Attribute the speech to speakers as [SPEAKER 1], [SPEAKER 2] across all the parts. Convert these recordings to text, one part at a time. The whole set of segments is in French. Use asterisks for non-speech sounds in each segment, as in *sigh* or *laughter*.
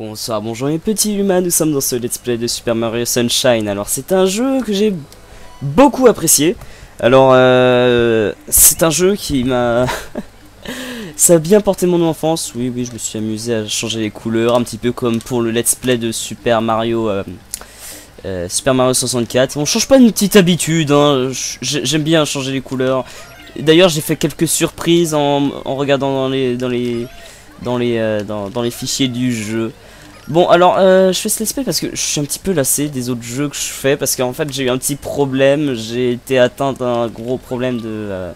[SPEAKER 1] Bonsoir, bonjour les petits humains, nous sommes dans ce let's play de Super Mario Sunshine. Alors c'est un jeu que j'ai beaucoup apprécié. Alors euh, c'est un jeu qui m'a... *laughs* Ça a bien porté mon enfance, oui oui je me suis amusé à changer les couleurs, un petit peu comme pour le let's play de Super Mario... Euh, euh, Super Mario 64. On change pas une petite habitude, hein. j'aime bien changer les couleurs. D'ailleurs j'ai fait quelques surprises en, regardant dans les... Dans les dans, les fichiers du jeu. Bon, alors, euh, je fais ce let's play parce que je suis un petit peu lassé des autres jeux que je fais, parce qu'en fait, j'ai eu un petit problème, j'ai été atteint d'un gros problème de, euh,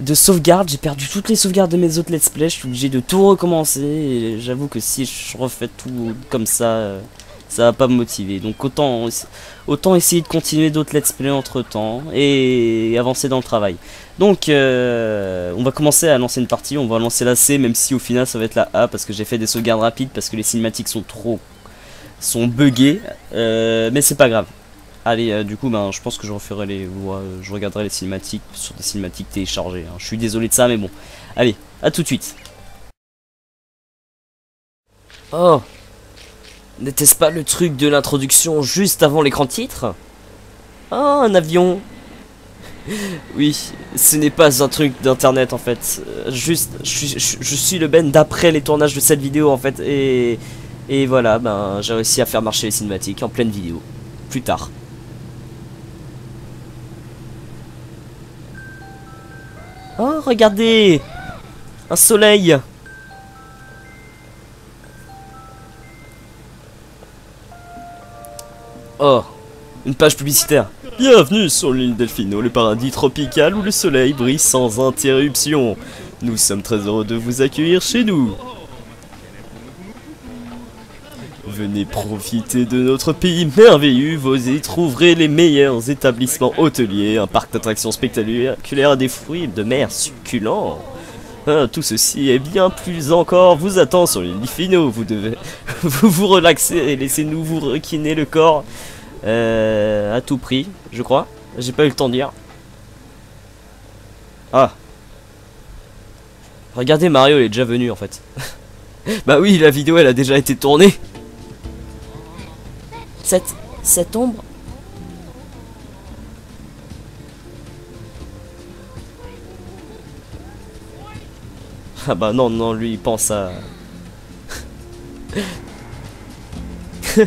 [SPEAKER 1] de sauvegarde, j'ai perdu toutes les sauvegardes de mes autres let's play, je suis obligé de tout recommencer, et j'avoue que si je refais tout comme ça, euh, ça va pas me motiver. Donc autant, autant essayer de continuer d'autres let's play entre temps, et avancer dans le travail. Donc, euh, on va commencer à lancer une partie. On va lancer la C, même si au final ça va être la A parce que j'ai fait des sauvegardes rapides parce que les cinématiques sont trop, sont buggées. Euh, mais c'est pas grave. Allez, euh, du coup, ben, je pense que je referai les, je regarderai les cinématiques sur des cinématiques téléchargées. Hein. Je suis désolé de ça, mais bon. Allez, à tout de suite. Oh, n'était-ce pas le truc de l'introduction juste avant l'écran titre? Oh, un avion *laughs* oui, ce n'est pas un truc d'internet en fait. Juste, je, suis le Ben d'après les tournages de cette vidéo en fait. Et, et voilà, ben j'ai réussi à faire marcher les cinématiques en pleine vidéo. Plus tard. Oh, regardez Un soleil Oh, une page publicitaire. Bienvenue sur l'île Delfino, le paradis tropical où le soleil brille sans interruption. Nous sommes très heureux de vous accueillir chez nous. Venez profiter de notre pays merveilleux, vous y trouverez les meilleurs établissements hôteliers, un parc d'attractions spectaculaires, des fruits de mer succulents. Ah, tout ceci et bien plus encore vous attend sur l'île Delfino. Vous devez *laughs* vous, vous relaxer et laissez-nous vous requiner le corps euh, à tout prix, je crois. J'ai pas eu le temps de dire. Ah. Regardez Mario, il est déjà venu en fait. *laughs* bah oui, la vidéo elle a déjà été tournée. Cette, cette ombre. *laughs* Ah bah non, non, lui il pense à... *laughs*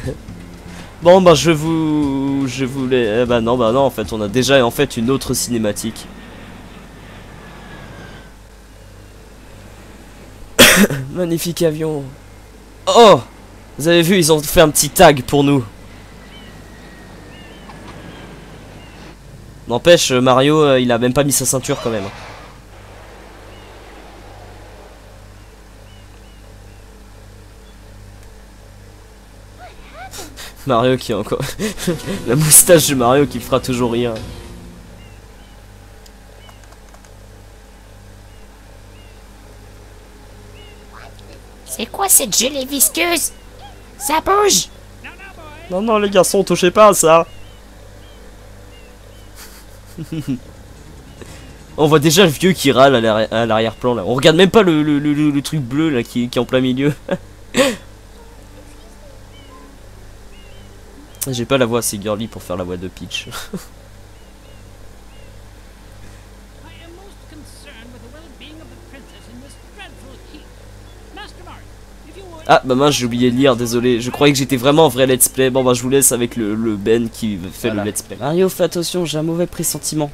[SPEAKER 1] Bon bah je vous... Je voulais... Eh bah non, bah non, en fait, on a déjà en fait une autre cinématique. *coughs* Magnifique avion. Oh Vous avez vu, ils ont fait un petit tag pour nous. N'empêche, Mario, euh, il a même pas mis sa ceinture quand même. Mario qui a encore... *laughs* La moustache de Mario qui fera toujours rien.
[SPEAKER 2] C'est quoi cette gelée visqueuse? Ça bouge?
[SPEAKER 1] Non, non, les garçons, touchez pas à ça *laughs* On voit déjà le vieux qui râle à l'arrière-plan là. On regarde même pas le, truc bleu là qui, qui est en plein milieu. *laughs* J'ai pas la voix assez girly pour faire la voix de Peach. Ah bah mince j'ai oublié de lire, désolé, je croyais que j'étais vraiment en vrai let's play, bon bah je vous laisse avec le, Ben qui fait le let's play. Mario fais attention, j'ai un mauvais pressentiment.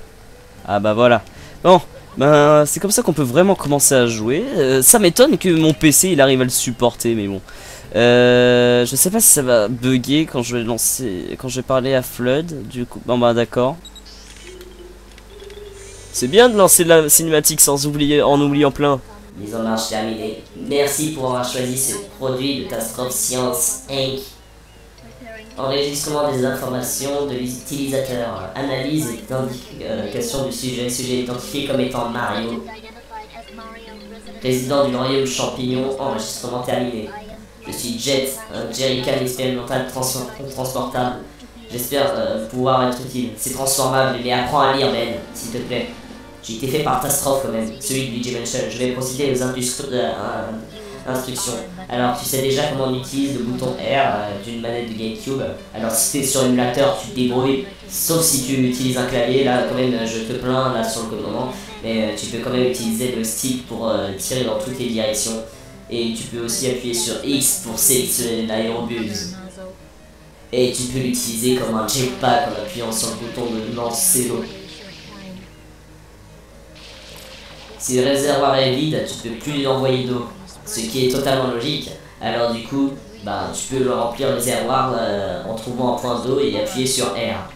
[SPEAKER 1] Ah bah voilà. Bon, bah c'est comme ça qu'on peut vraiment commencer à jouer. Euh, ça m'étonne que mon PC il arrive à le supporter mais bon. Euh, je sais pas si ça va bugger quand je vais lancer, quand je vais parler à Flood. Du coup, bon bah d'accord. C'est bien de lancer la cinématique sans oublier, en oubliant plein.
[SPEAKER 3] Mise en marche terminée. Merci pour avoir choisi ce produit de Tastrof Science Inc. Enregistrement des informations de l'utilisateur. Analyse et identification du sujet. Sujet identifié comme étant Mario. Président du noyau champignon. Enregistrement terminé. Je suis Jet, un jerrycan expérimental transportable. J'espère euh, pouvoir être utile. C'est transformable, mais apprends à lire, Ben, s'il te plaît. J'ai été fait par quand même, celui de Luigi Mansion. Je vais procéder aux industries, euh, instructions. Alors tu sais déjà comment on utilise le bouton R euh, d'une manette de GameCube. Alors si t'es sur émulateur, tu te débrouilles, sauf si tu utilises un clavier. Là quand même, je te plains là sur le moment, mais euh, tu peux quand même utiliser le stick pour euh, tirer dans toutes les directions. Et tu peux aussi appuyer sur X pour sélectionner l'aérobuse. Et tu peux l'utiliser comme un jetpack en appuyant sur le bouton de lancer l'eau. Si le réservoir est vide, tu peux plus lui envoyer d'eau, ce qui est totalement logique. Alors du coup, bah, tu peux le remplir le réservoir euh, en trouvant un point d'eau et appuyer sur R.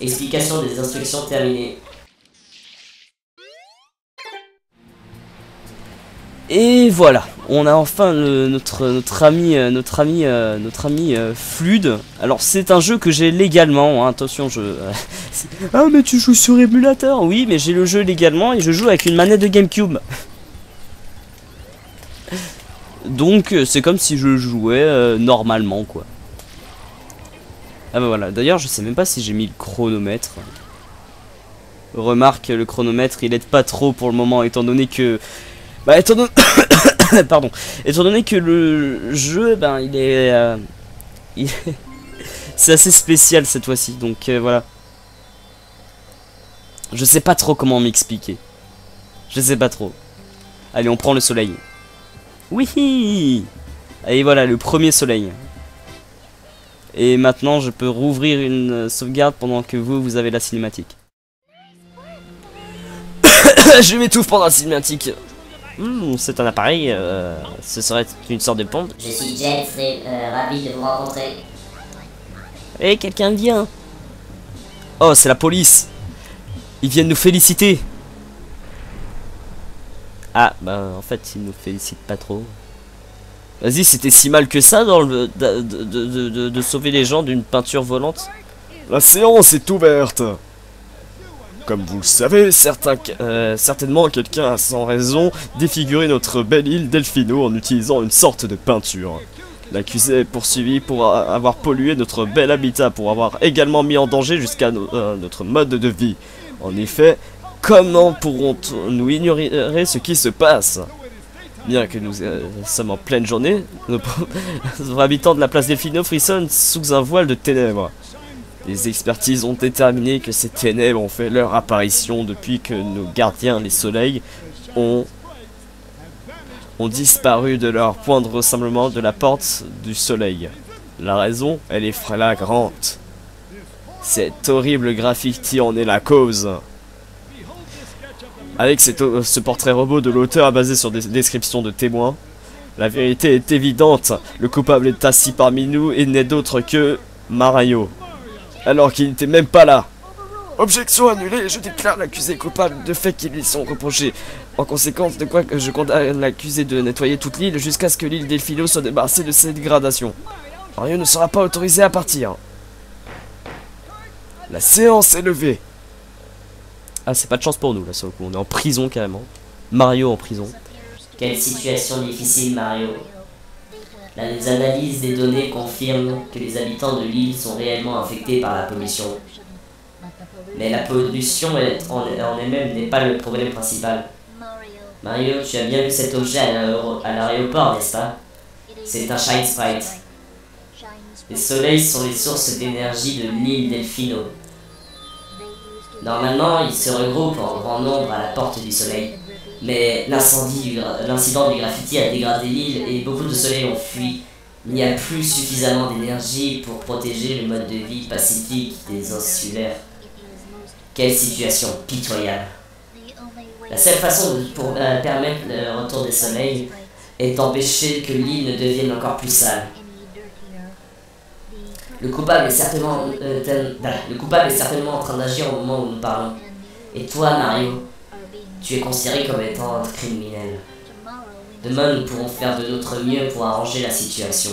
[SPEAKER 3] Explication des instructions terminées.
[SPEAKER 1] Et voilà, on a enfin notre notre ami euh, notre ami euh, notre ami euh. Alors c'est un jeu que j'ai légalement. hein, attention, je. *laughs* ah mais tu joues sur émulateur Oui, mais j'ai le jeu légalement et je joue avec une manette de GameCube. Donc c'est comme si je jouais normalement quoi. Ah bah voilà. D'ailleurs, je sais même pas si j'ai mis le chronomètre. Remarque, le chronomètre il aide pas trop pour le moment étant donné que bah étant donné... *coughs* Pardon. Étant donné que le jeu, ben il est... euh, il est- *laughs* C'est assez spécial cette fois-ci, donc euh, voilà. Je sais pas trop comment m'expliquer. Je sais pas trop. Allez, on prend le soleil. Oui Allez, voilà, le premier soleil. Et maintenant, je peux rouvrir une sauvegarde pendant que vous, vous avez la cinématique. *coughs* je m'étouffe pendant la cinématique. Hmm, c'est un appareil, euh, ce serait une sorte de pompe.
[SPEAKER 3] Je suis Jet, très euh, ravi de vous rencontrer.
[SPEAKER 1] Eh, quelqu'un vient Oh, c'est la police Ils viennent nous féliciter Ah, bah en fait, ils nous félicitent pas trop. Vas-y, c'était si mal que ça dans le, de, de- de- de- de sauver les gens d'une peinture volante
[SPEAKER 4] La séance est ouverte. Comme vous le savez,
[SPEAKER 1] Euh, certainement quelqu'un a sans raison défiguré notre belle île Delphino en utilisant une sorte de peinture. L'accusé est poursuivi pour avoir pollué notre bel habitat, pour avoir également mis en danger jusqu'à euh, notre mode de vie. En effet, comment pourrons-nous ignorer ce qui se passe? Bien que nous euh, sommes en pleine journée, nos *laughs* habitants de la place Delphino frissonnent sous un voile de ténèbres. Les expertises ont déterminé que ces ténèbres ont fait leur apparition depuis que nos gardiens, les soleils, ont, disparu de leur point de rassemblement de la porte du soleil. La raison, elle est flagrante. Cet horrible graffiti en est la cause. Avec o- ce portrait robot de l'auteur basé sur des descriptions de témoins, la vérité est évidente. Le coupable est assis parmi nous et n'est d'autre que Mario alors qu'il n'était même pas là. Objection annulée, je déclare l'accusé coupable de faits qui lui sont reprochés. En conséquence de quoi que je condamne l'accusé de nettoyer toute l'île jusqu'à ce que l'île Delphino soit débarrassée de ses dégradations. Mario ne sera pas autorisé à partir. La séance est levée. Ah, c'est pas de chance pour nous là, sur le coup. On est en prison carrément. Mario en prison.
[SPEAKER 3] Quelle situation difficile, Mario. Les analyses des données confirment que les habitants de l'île sont réellement infectés par la pollution. Mais la pollution en elle-même n'est pas le problème principal. Mario, tu as bien vu cet objet à l'aéro- à l'aéroport, n'est-ce pas? C'est un Shine Sprite. Les soleils sont les sources d'énergie de l'île Delphino. Normalement, ils se regroupent en grand nombre à la porte du soleil. Mais l'incendie, l'incident du graffiti a dégradé l'île et beaucoup de soleils ont fui. Il n'y a plus suffisamment d'énergie pour protéger le mode de vie pacifique des insulaires. Quelle situation pitoyable. La seule façon de- pour euh, permettre le retour des soleils est d'empêcher que l'île ne devienne encore plus sale. Le coupable est certainement, euh, bah, le coupable est certainement en train d'agir au moment où nous parlons. Et toi, Mario, tu es considéré comme étant un criminel. Demain, nous pourrons faire de notre mieux pour arranger la situation.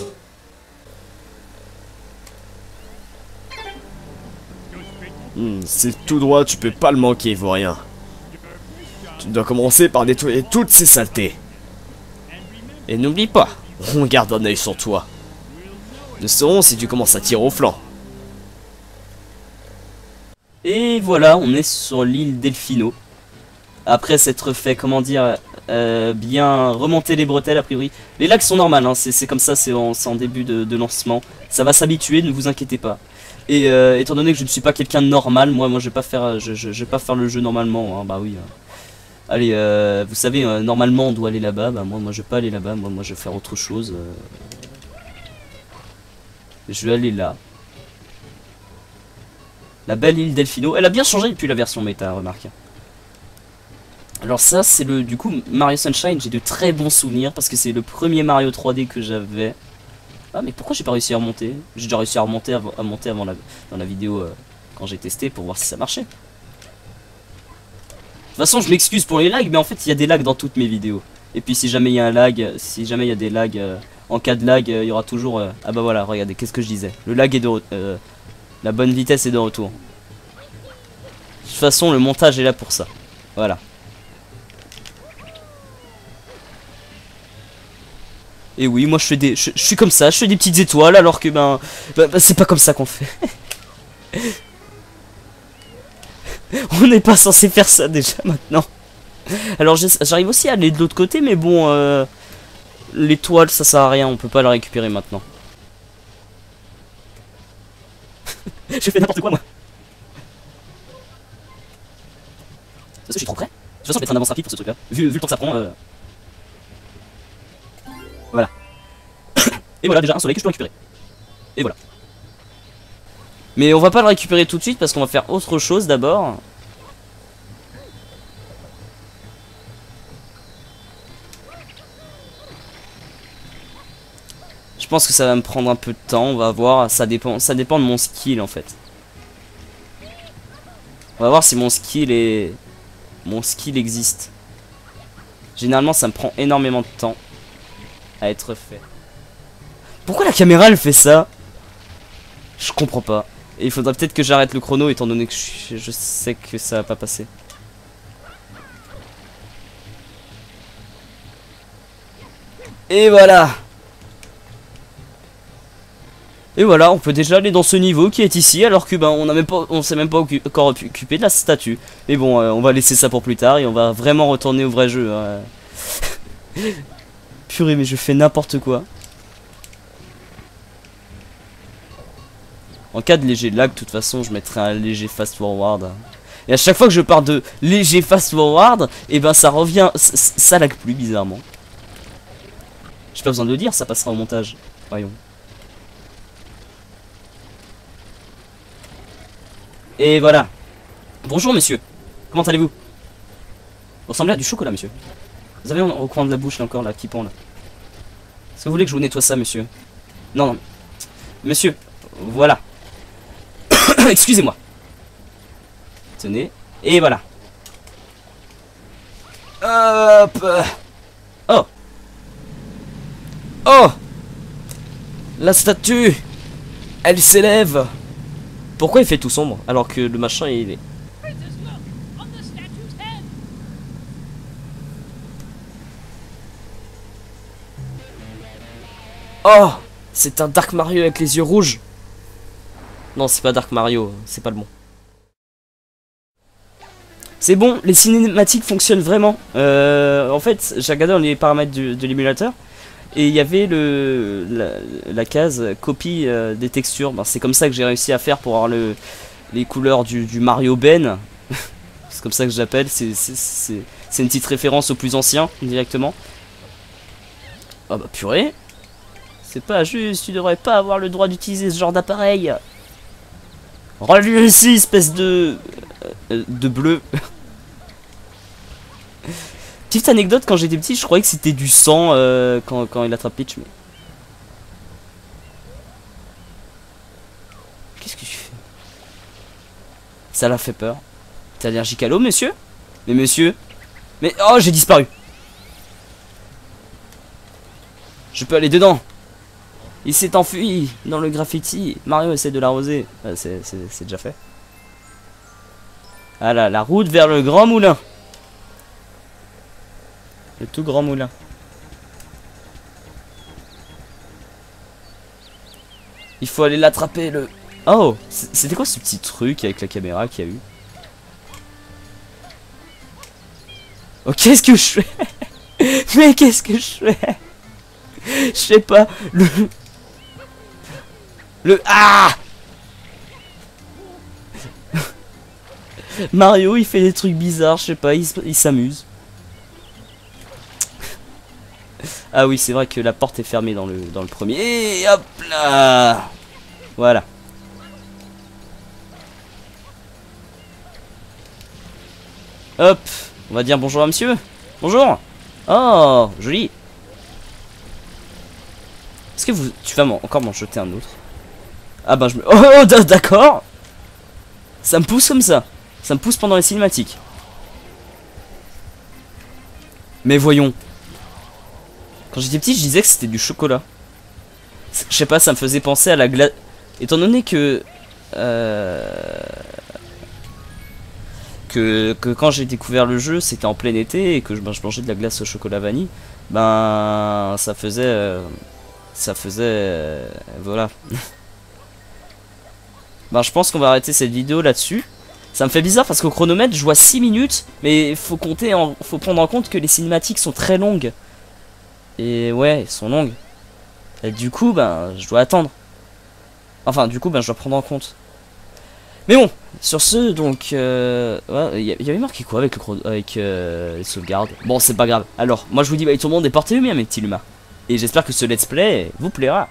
[SPEAKER 4] Hmm, c'est tout droit, tu peux pas le manquer, vaurien. Tu dois commencer par nettoyer toutes ces saletés.
[SPEAKER 1] Et n'oublie pas,
[SPEAKER 4] On garde un œil sur toi. Nous saurons si tu commences à tirer au flanc.
[SPEAKER 1] Et voilà, on est sur l'île Delphino. Après s'être fait, comment dire, euh, bien remonter les bretelles a priori. Les lags sont normales, hein, c'est comme ça, c'est en, début de, lancement. Ça va s'habituer, ne vous inquiétez pas. Et euh, étant donné que je ne suis pas quelqu'un de normal, moi, moi je vais pas faire, je, vais pas faire le jeu normalement. hein, bah oui. hein. Allez, euh, vous savez, euh, normalement on doit aller là-bas. Bah moi, moi je vais pas aller là-bas. Moi, moi je vais faire autre chose. Je vais aller là. La belle île Delfino. Elle a bien changé depuis la version méta, remarque. Alors ça, c'est le du coup Mario Sunshine. J'ai de très bons souvenirs parce que c'est le premier Mario 3D que j'avais. Ah mais pourquoi j'ai pas réussi à remonter? J'ai déjà réussi à remonter avant, à monter avant la, dans la vidéo euh, quand j'ai testé pour voir si ça marchait. De toute façon, je m'excuse pour les lags, mais en fait, il y a des lags dans toutes mes vidéos. Et puis, si jamais il y a un lag, si jamais il y a des lags, euh, en cas de lag, euh, il y aura toujours. ah bah voilà, regardez, qu'est-ce que je disais? Le lag est de. la bonne vitesse est de retour. De toute façon, le montage est là pour ça. Voilà. Et oui, moi je fais des, je, je suis comme ça, je fais des petites étoiles alors que ben, ben, ben, c'est pas comme ça qu'on fait. *laughs* On n'est pas censé faire ça déjà maintenant. Alors j'arrive aussi à aller de l'autre côté, mais bon, euh, l'étoile ça sert à rien, on peut pas la récupérer maintenant. *laughs* J'ai fait n'importe quoi moi. Parce que je suis trop près. De toute façon, je vais être en avance rapide pour ce truc-là. Vu, vu le temps que ça prend. euh, Et voilà déjà un soleil que je peux récupérer. Et voilà. Mais on va pas le récupérer tout de suite parce qu'on va faire autre chose d'abord. Je pense que ça va me prendre un peu de temps, on va voir, ça dépend, ça dépend de mon skill en fait. On va voir si mon skill est mon skill existe. Généralement ça me prend énormément de temps à être fait. Pourquoi la caméra elle fait ça? Je comprends pas. Et il faudrait peut-être que j'arrête le chrono étant donné que je, sais que ça va pas passer. Et voilà Et voilà, on peut déjà aller dans ce niveau qui est ici alors que ben on pas s'est même pas encore occu- occupé de la statue. Mais bon, euh, on va laisser ça pour plus tard et on va vraiment retourner au vrai jeu. hein. *laughs* Purée, mais je fais n'importe quoi. En cas de léger lag, de toute façon, je mettrai un léger fast forward. Et à chaque fois que je pars de léger fast forward, et ben ça revient, ça lag plus bizarrement. J'ai pas besoin de le dire, ça passera au montage. Voyons. Et voilà. Bonjour monsieur. Comment allez-vous? Vous ressemblez à du chocolat monsieur. Vous avez au coin de la bouche là encore là qui pend là. Est-ce que vous voulez que je vous nettoie ça monsieur? Non non. Monsieur, voilà. *coughs* Excusez-moi. Tenez. Et voilà. Hop. Oh. Oh. La statue. Elle s'élève. Pourquoi il fait tout sombre alors que le machin il est... Oh C'est un Dark Mario avec les yeux rouges Non, c'est pas Dark Mario, c'est pas le bon. C'est bon, les cinématiques fonctionnent vraiment. Euh, en fait, j'ai regardé les paramètres de l'émulateur et il y avait le la, case copie euh, des textures. C'est comme ça que j'ai réussi à faire pour avoir le, les couleurs du, Mario Ben. *laughs* c'est comme ça que j'appelle. C'est une petite référence au plus ancien directement. Ah bah purée. C'est pas juste, tu devrais pas avoir le droit d'utiliser ce genre d'appareil. Reviens ici, espèce de. euh, de bleu. Petite anecdote, quand j'étais petit, je croyais que c'était du sang euh, quand, quand il attrape Peach, mais. Qu'est-ce que tu fais? Ça l'a fait peur. T'es allergique à l'eau, monsieur? Mais monsieur? Mais. Oh, j'ai disparu Je peux aller dedans il s'est enfui dans le graffiti. Mario essaie de l'arroser. Ah, c'est déjà fait. Voilà, la route vers le grand moulin. Le tout grand moulin. Il faut aller l'attraper, le... Oh C'était quoi ce petit truc avec la caméra qu'il y a eu? Oh, qu'est-ce que je fais? *laughs* Mais qu'est-ce que je fais? Je sais pas. Le... Le... Ah *laughs* Mario, il fait des trucs bizarres, je sais pas, il, s'amuse. Ah oui, c'est vrai que la porte est fermée dans le, dans le premier. Et hop là Voilà. Hop, on va dire bonjour à monsieur. Bonjour. Oh, joli. Est-ce que vous, tu vas encore m'en jeter un autre? Ah bah je me, *laughs* oh d- d'accord. Ça me pousse comme ça. Ça me pousse pendant les cinématiques. Mais voyons. Quand j'étais petit, je disais que c'était du chocolat. Je sais pas, ça me faisait penser à la glace. Étant donné que. euh, Que, que quand j'ai découvert le jeu, c'était en plein été et que je, ben, je mangeais de la glace au chocolat vanille, ben ça faisait. euh, ça faisait. euh, voilà. *laughs* ben je pense qu'on va arrêter cette vidéo là-dessus. Ça me fait bizarre parce qu'au chronomètre, je vois 6 minutes, mais faut compter, faut prendre en compte que les cinématiques sont très longues. Et ouais, elles sont longues. Et du coup, ben, je dois attendre. Enfin, du coup, ben, je dois prendre en compte. Mais bon, sur ce, donc, euh, ouais, il y, y avait marqué quoi avec le avec euh, les Bon, c'est pas grave. Alors, moi, je vous dis bye tout le monde et portez-vous bien, mes petits humains. Et j'espère que ce let's play vous plaira.